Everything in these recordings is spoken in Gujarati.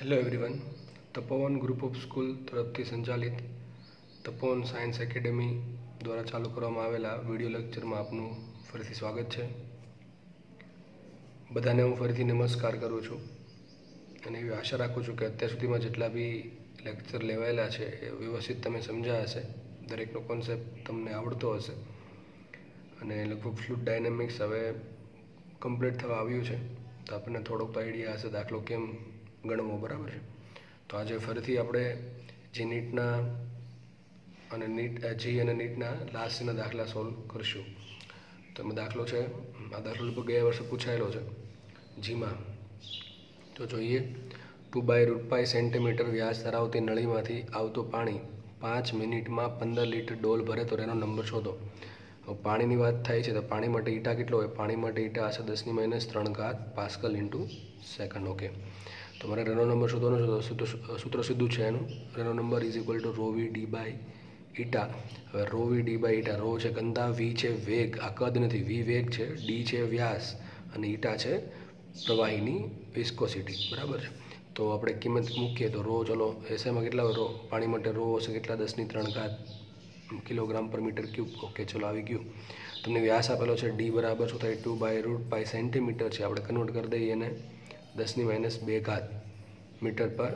Hello everyone Tapovan group of school તરફથી સંચાલિત તપોવન સાયન્સ એકેડેમી દ્વારા ચાલુ કરવામાં આવેલા વીડિયો લેક્ચરમાં આપનું ફરીથી સ્વાગત છે. બધાને હું ફરીથી નમસ્કાર કરું છું અને એવી આશા રાખું છું કે અત્યાર સુધીમાં જેટલા બી લેક્ચર લેવાયેલા છે એ વ્યવસ્થિત તમે સમજ્યા હશે. દરેકનો કોન્સેપ્ટ તમને આવડતો હશે અને લગભગ ફ્લુડ ડાયનેમિક્સ હવે કમ્પ્લીટ થવા આવ્યું છે. તો આપણને થોડોક આઈડિયા હશે દાખલો કેમ ગણવો, બરાબર છે? તો આજે ફરીથી આપણે જે નીટના અને નીટ જી અને નીટના લાસ્ટના દાખલા સોલ્વ કરશું. તો એમાં દાખલો છે, આ દાખલો લગભગ ગયા વર્ષે પૂછાયેલો છે. જીમાં. તો જોઈએ, two by root pi centimeter વ્યાસ ધરાવતી નળીમાંથી આવતું પાણી પાંચ મિનિટમાં પંદર લીટર ડોલ ભરે તો એનો નંબર શોધો. પાણીની વાત થાય છે તો પાણી માટે ઈટા કેટલો હોય? પાણી માટે ઈટા હશે દસની માઇનસ ત્રણ ઘાત પાસ્કલ ઇન્ટુ સેકન્ડ ઓકે તો મારે રેનો નંબર શોધવાનો સૂત્ર સીધું છે એનું. રેનો number is equal to rho D by eta હવે rho V D by eta rho છે કંદા વી છે વેગ. આ કદ નથી. વી વેગ છે ડી છે વ્યાસ. અને ઈટા છે પ્રવાહીની વિસ્કોસિટી બરાબર છે? તો આપણે કિંમત મૂકીએ તો રો ચલો એસઆઈમાં કેટલા રો પાણી માટે રો હશે કેટલા? દસની ત્રણ ઘાત કિલોગ્રામ પર મીટર ક્યુબ. ઓકે, ચલો, આવી ગયું. તમને વ્યાસ આપેલો છે ડી બરાબર શું થાય? Two by root by centimeter છે. આપણે કન્વર્ટ કરી દઈએ એને. દસની માઇનસ બે ઘાત મીટર પર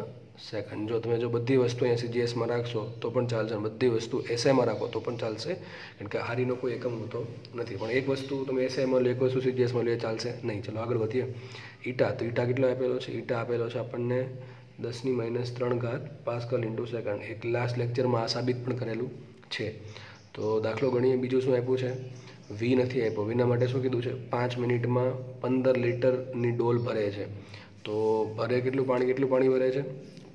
સેકન્ડ જો તમે જો બધી વસ્તુ અહીંયા સીજીએસમાં રાખશો, તો પણ ચાલશે. બધી વસ્તુ એસઆઈમાં રાખો, તો પણ ચાલશે. કારણ કે હારીનો કોઈ એકમ હોતો નથી. પણ એક વસ્તુ તમે એસઆઈમાં લો, એક વસ્તુ સીજીએસમાં લો ચાલશે નહીં. ચલો, આગળ વધીએ. ઈટા, તો ઈટા કેટલો આપેલો છે? ઈટા આપેલો છે આપણને દસની માઇનસ ત્રણ ઘાત પાસ્કલ ઇન્ટુ સેકન્ડ એક લાસ્ટ લેક્ચરમાં આ સાબિત પણ કરેલું છે. તો દાખલો ગણીએ. બીજું શું આપ્યું છે? વી નથી આપ્યો. વીના માટે શું કીધું છે? પાંચ મિનિટમાં પંદર લીટરની ડોલ ભરે છે. તો ભરે કેટલું પાણી? કેટલું પાણી ભરે છે?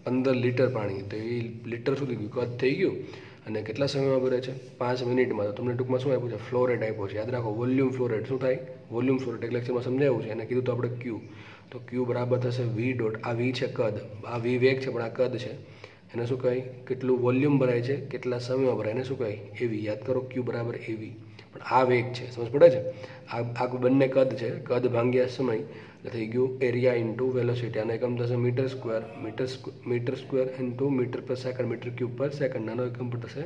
પંદર લીટર પાણી. તો એ લીટર સુધી ગયું કદ થઈ ગયું? અને કેટલા સમયમાં ભરે છે? પાંચ મિનિટમાં. તો તમને ટૂંકમાં શું આપ્યું છે? ફ્લોરેટ આપ્યો છે. યાદ રાખો, વોલ્યુમ ફ્લોરેટ શું થાય? Volume flow rate. એક લેક્ચરમાં સમજાવ્યું છે. એને કીધું તો આપણે ક્યુ તો ક્યુ બરાબર થશે વી ડોટ આ વી છે કદ. આ વી વેગ છે, પણ આ કદ છે. એને શું કહેવાય કેટલું વોલ્યુમ ભરાય છે? કેટલા સમયમાં ભરાય? એને શું કહેવાય એવી યાદ કરો ક્યુ બરાબર એવી પણ આ વેગ છે, સમજ પડે છે? આ આ બંને કદ છે, કદ ભાંગ્યા સમય થઈ ગયું એરિયા ઇન્ટુ વેલોસિટી આનો એકમ થશે meter square meter meter square into meter પર સેકન્ડ મીટર ક્યુબ પર સેકન્ડ નાનો એકમ પર થશે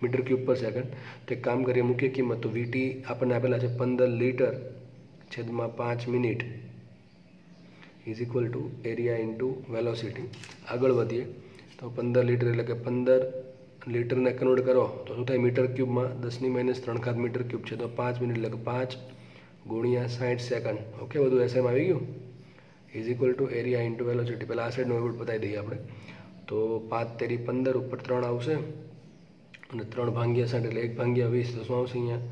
મીટર ક્યુબ પર સેકન્ડ તો એક કામ કરીએ મુખ્ય કિંમત, તો વીટી આપણને આપેલા છે પંદર લીટર છેદમાં પાંચ minute is equal to area into velocity આગળ વધીએ, તો પંદર લીટર એટલે કે પંદર લીટરને કન્વર્ટ કરો, તો શું થાય? મીટર ક્યુબમાં દસની માઇનસ ત્રણ ખાત મીટર ક્યુબ છે, તો પાંચ મિનિટ એટલે પાંચ ગુણ્યા સાઠ સેકન્ડ ઓકે બધું એસએમ આવી ગયું? Is equal to area into velocity પહેલાં આ સાઈડનો એવું બતાવી દઈએ આપણે. તો પાંચ તેરી પંદર ઉપર ત્રણ આવશે, અને ત્રણ ભાંગ્યા સાઠ એટલે એક ભાંગ્યા વીસ. તો શું આવશે અહીંયા?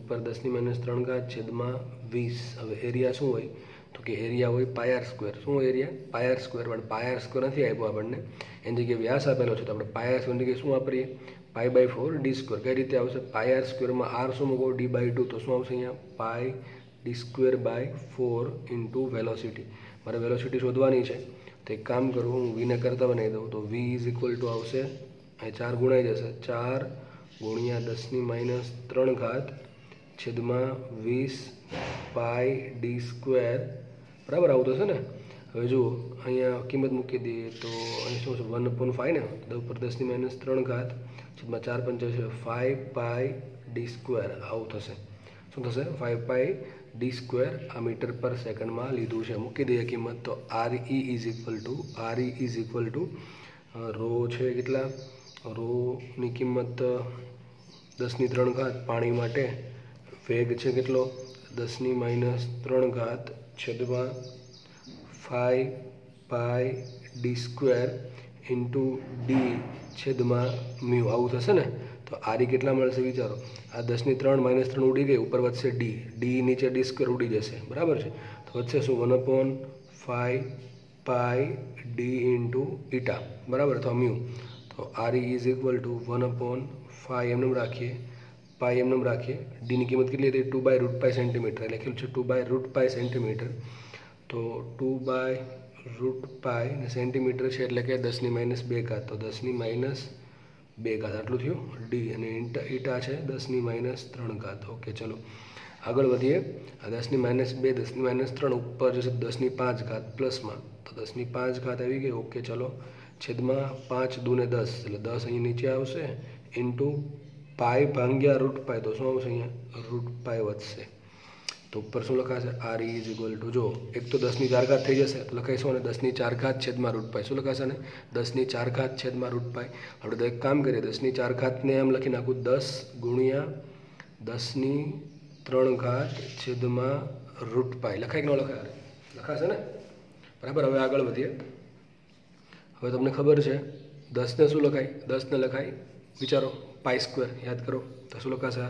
ઉપર દસની માઇનસ ત્રણ ઘાત છેદમાં વીસ. હવે એરિયા શું હોય? તો કે એરિયા હોય પાયર સ્ક્વેર શું એરિયા પાયર સ્ક્વેર પણ પાયર સ્ક્વેર નથી આપ્યો આપણને. એની જગ્યાએ વ્યાસ આપેલો છે તો આપણે પાયર સ્ક્વેરની જગ્યાએ શું વાપરીએ? Pi by four D square કઈ રીતે આવશે? પાયર સ્ક્વેરમાં આર શું મૂકો ડી બાય ટુ તો શું આવશે અહીંયા? Pi D square by four into velocity મારે વેલોસિટી શોધવાની છે. તો એક કામ કરું, હું વીને કરતા બનાવી દઉં. તો વી ઇઝ ઇક્વલ ટુ આવશે. અહીં ચાર ગુણાઈ જશે. ચાર ગુણ્યા દસની માઇનસ ત્રણ ઘાત છેદમાં વીસ પાય ડી સ્ક્વેર બરાબર, આવું થશે ને. હવે જુઓ, અહીંયા કિંમત મૂકી દઈએ તો અહીં શું છે વન પોઈન્ટ ફાઈવ ને? દસ પર દસની માઇનસ ત્રણ ઘાત, છેદમાં ચાર પંચ છે ફાઈવ પાય ડી સ્ક્વેર આવું થશે. શું થશે? ફાઈવ પાય ડી સ્ક્વેર આ મીટર પર સેકન્ડમાં લીધું છે. મૂકી દઈએ કિંમત તો R E is equal to R E is equal to rho છે કેટલા? રોની કિંમત દસની ત્રણ ઘાત પાણી માટે વેગ છે કેટલો? દસની માઇનસ ત્રણ ઘાત છેદમાં five pi D square into D છેદમાં મ્યુ. આવું થશે ને? તો આરી કેટલા મળશે વિચારો? આ દસની ત્રણ માઇનસ ત્રણ ઉડી ગઈ, ઉપર વધશે ડી. ડી નીચે ડી સ્ક્વેર ઉડી જશે. બરાબર છે? તો વધશે શું? One upon five pi D into eta. બરાબર? તો મ્યુ. તો R E is equal to one upon five. એમ રાખીએ? પાઈ એમનેમ રાખીએ. ડીની કિંમત કેટલી હતી? Two by root pi centimeter લખેલું છે two by root pi centimeter તો two by root pi centimeter છે એટલે કે દસની માઇનસ બે ઘાત. તો દસની માઇનસ બે ઘાત. આટલું થયું? ડી અને ઈટા છે દસની માઇનસ ત્રણ ઘાત. ઓકે, ચલો. આગળ વધીએ. આ દસની માઇનસ બે દસની માઇનસ ત્રણ ઉપર જશે દસની પાંચ ઘાત પ્લસમાં તો દસની પાંચ ઘાત આવી ગઈ. ઓકે, ચલો. છેદમાં પાંચ દૂને દસ. એટલે દસ અહીં નીચે આવશે. ઇન્ટુ પાય ભાંગ્યા રૂટ પાય તો શું આવશે અહીંયા રૂટ પાય વધશે તો ઉપર શું લખાશે આર ઇઝ ઇક્વલ ટુ જો એક તો દસની ચાર ઘાત થઈ જશે તો લખાઈશું અને દસની ચાર ઘાત છેદમાં રૂટ પાય શું લખાશે ને દસની ચાર ઘાત છેદમાં રૂટ પાય આપણે તો એક કામ કરીએ દસની ચાર ઘાતને એમ લખી નાખું દસ ગુણ્યા દસની ત્રણ ઘાત છેદમાં રૂટ પાય લખાય કે ન લખાય લખાશે ને બરાબર હવે આગળ વધીએ હવે તમને ખબર છે દસને શું લખાય દસને લખાય વિચારો પાય સ્ક્વેર યાદ કરો? તો શું લખાશે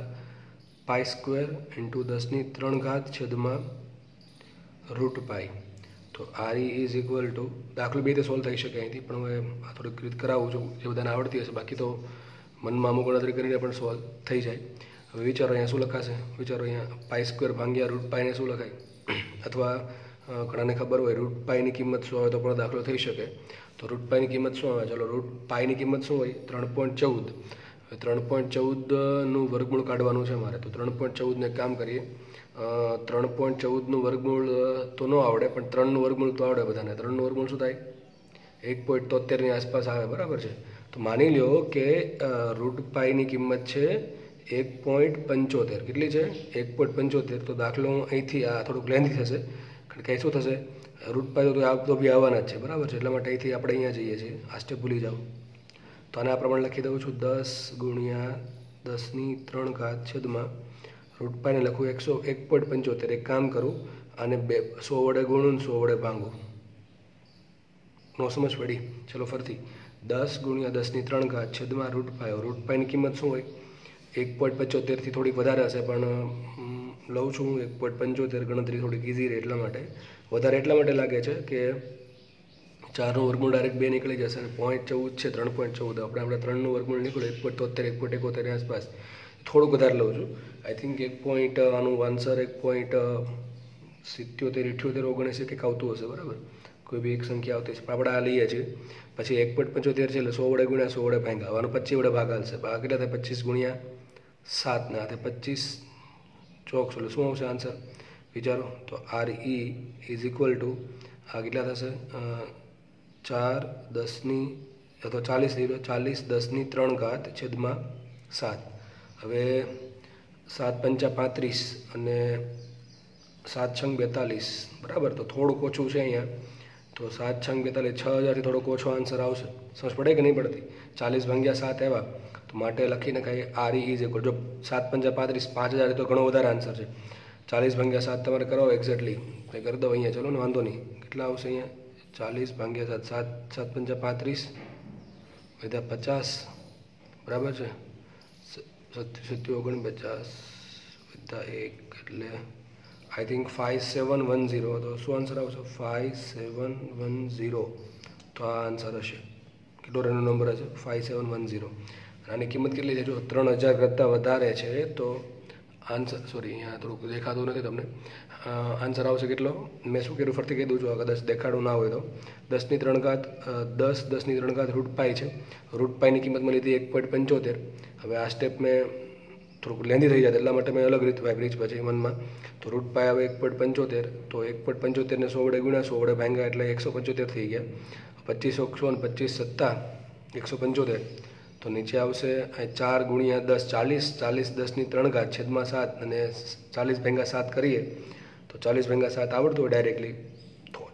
પાય સ્ક્વેર ઇન્ટુ દસની ત્રણ ઘાત છેદમાં રૂટ પાય તો આર ઇઝ ઇક્વલ ટુ દાખલો બે રીતે સોલ્વ થઈ શકે અહીંથી, પણ હવે આ થોડીક રીત કરાવું છું, જે બધાને આવડતી હશે. બાકી તો મનમાં અમુક ગણતરી કરીને પણ સોલ્વ થઈ જાય. હવે વિચારો અહીંયા શું લખાશે? વિચારો અહીંયા પાય સ્ક્વેર ભાંગ્યા રૂટ પાયને શું લખાય? અથવા ઘણાને ખબર હોય રૂટ પાયની કિંમત શું આવે તો પણ દાખલો થઈ શકે. તો રૂટ પાયની કિંમત શું આવે? ચાલો રૂટ પાયની કિંમત શું હોય? ત્રણ પોઈન્ટ ચૌદ. ત્રણ પોઈન્ટ ચૌદનું વર્ગમૂળ કાઢવાનું છે મારે. તો ત્રણ પોઈન્ટ ચૌદને કામ કરીએ. ત્રણ પોઈન્ટ ચૌદનું વર્ગમૂળ તો ન આવડે, પણ ત્રણનું વર્ગમૂળ તો આવડે બધાને. ત્રણનું વર્ગમૂળ શું થાય? એક પોઈન્ટ તોતેરની આસપાસ આવે, બરાબર છે? તો માની લો કે રૂટ પાઈની કિંમત છે એક પોઈન્ટ પંચોતેર. કેટલી છે? એક પોઈન્ટ પંચોતેર. તો દાખલો અહીંથી, આ થોડુંક લેન્થી થશે, કારણ કે શું થશે? રૂટ પાઈ તો તો બી આવવાના જ છે, બરાબર છે? એટલા માટે અહીંથી આપણે અહીંયા જઈએ છીએ. આ સ્ટેપ ભૂલી જાઓ. તો આને પ્રમાણે લખી દઉં છું દસ ગુણ્યા દસની ત્રણ ઘાત છેદમાં રૂટ પાઈને લખું એકસો એક પોઈન્ટ પંચોતેર. એક કામ કરું અને બે, સો વડે ગુણું સો વડે ભાંગું. નો સમજ પડી? ચલો ફરીથી. દસ ગુણ્યા દસની ત્રણ ઘાત છેદમાં રૂટ પાયો રૂટ પાઈની કિંમત શું હોય? એક પોઈન્ટ પંચોતેરથી થોડીક વધારે હશે, પણ લઉં છું એક પોઈન્ટ પંચોતેર ગણતરી થોડીક ઇઝી રહે એટલા માટે. વધારે એટલા માટે લાગે છે કે ચારનું વર્ગમૂળ ડાયરેક્ટ બે નીકળી જશે અને પોઈન્ટ ચૌદ છે, ત્રણ પોઈન્ટ ચૌદ. આપણે આપણે ત્રણનું વર્ગમૂળ નીકળે એક પોઈન્ટ તોતેર, એક પોઈન્ટ એકોતેરની આસપાસ. થોડુંક વધારે લઉં છું. આઈ થિંક એક પોઈન્ટ આનું આન્સર એક પોઈન્ટ સિત્યોતેર, ઇઠ્યોતેર ઓગણીસ કંઈક આવતું હશે, બરાબર? કોઈ બી એક સંખ્યા આવતી છે આપણે આ લઈએ છીએ. પછી એક પોઈન્ટ પંચોતેર છે એટલે સો વડે ગુણ્યા, સો વડે ભાંગા આવવાનું પચીસ વડે ભાગ હાલશે ભાગ કેટલા થાય? પચીસ ગુણ્યા સાત. ના, થાય પચીસ ચોકસો. એટલે શું આવશે આન્સર વિચારો. તો R E is equal to આ કેટલા થશે? ચાર દસની અથવા ચાલીસ લઈ ચાલીસ દસની ત્રણ ઘાત છેદમાં સાત. હવે સાત પંચા પાંત્રીસ અને સાત છંગ બેતાલીસ. બરાબર? તો થોડુંક ઓછું છે અહીંયા. તો સાત છંગ બેતાલીસ, છ હજારથી થોડોક ઓછો આન્સર આવશે. સમજ પડે કે નહીં પડતી? ચાલીસ ભાગ્યા સાત એવા. તો માટે લખીને કાંઈ આર ઈ ઇઝ જો સાત પંચા પાંત્રીસ, પાંચ હજાર, તો ઘણો વધારે આન્સર છે. ચાલીસ ભંગ્યા સાત તમારે કરાવો એક્ઝેક્ટલી કંઈ કરી દો અહીંયા. ચલો ને વાંધો નહીં. કેટલા આવશે અહીંયા? ચાલીસ ભાગ્યા સાત સાત સાત પંચા પાંત્રીસ, વધ્યા પચાસ. બરાબર છે? સત્યુ ઓગણપચાસ, વધ્યા એક એટલે I think five seven one zero તો શું આન્સર આવશે? ફાઇવ સેવન વન ઝીરો તો આ આન્સર હશે. કેટલો રેનો નંબર હશે? ફાઇવ સેવન વન ઝીરો આની કિંમત કેટલી છે? જો ત્રણ હજાર કરતાં વધારે છે, તો આન્સર સોરી અહીંયા થોડુંક દેખાતું નથી તમને. આન્સર આવશે કેટલો? મેં શું કર્યું? ફરતી કહી દઉં છું કદાચ દેખાડું ના હોય તો. દસની ત્રણ ઘાત દસ, દસની ત્રણ ઘાત રૂટ પાય છે. રૂટ પાયની કિંમતમાં લીધી એક પોઈન્ટ પંચોતેર. હવે આ સ્ટેપ મેં થોડુંક લેન્ધી થઈ જાય એટલા માટે મેં અલગ રીતે વાપરી પછી મનમાં. તો રૂટ પાય હવે એક પોઈન્ટ પંચોતેર, તો એક પોઈન્ટ પંચોતેરને સો વડે ગુણ્યા, સો વડે ભાંગ્યા એટલે એકસો પંચોતેર થઈ ગયા. પચીસ એકસો ને પચીસ સત્તા, એકસો પંચોતેર. તો નીચે આવશે અહીં ચાર ગુણ્યા દસ, ચાલીસ ચાલીસ દસની ત્રણ ઘાત છેદમાં સાત અને ચાલીસ ભેંગા સાત કરીએ, તો ચાલીસ ભેંગા સાત આવડતું હોય ડાયરેક્ટલી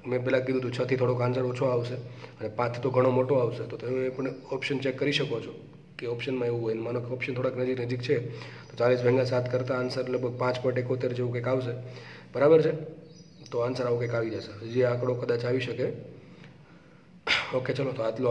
મેં પહેલાં કીધું હતું છથી થોડોક આન્સર ઓછો આવશે અને પાંચથી તો ઘણો મોટો આવશે. તો તમે પણ ઓપ્શન ચેક કરી શકો છો કે ઓપ્શનમાં એવું હોય. માનો કે ઓપ્શન થોડાક નજીક નજીક છે, તો ચાલીસ ભેંગા સાત કરતાં આન્સર લગભગ પાંચ પોઈન્ટ એકોતેર જેવું કંઈક આવશે. બરાબર છે? તો આન્સર આવું કંઈક આવી જશે. જે આંકડો કદાચ આવી શકે. ઓકે ચલો, તો આટલો